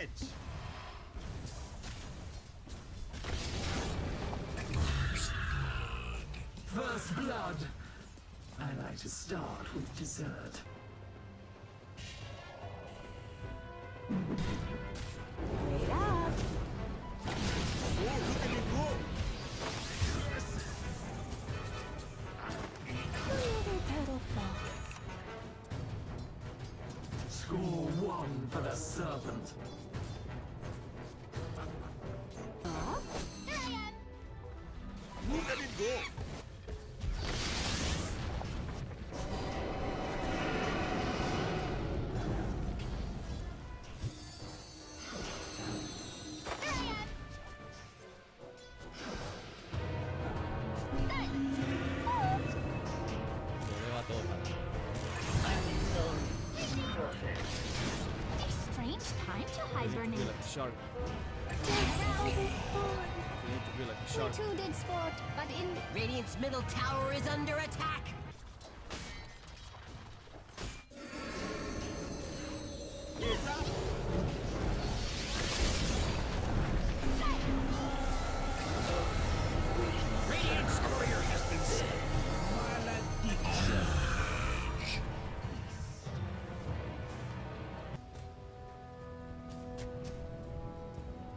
edge! First blood. I like to start with dessert. The serpent. Up. Look at him go! Time to hibernate. like shark. Now the fun. You need to be like a We shark. too did sport, but in Radiant's middle tower is under attack.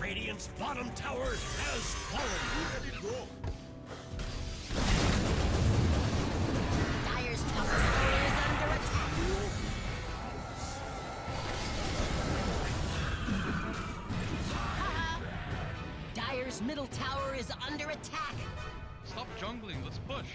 Radiant's bottom tower has fallen. Look at him go! Dire's top tower is under attack. Dire's middle tower is under attack. Stop jungling, let's push.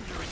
Tower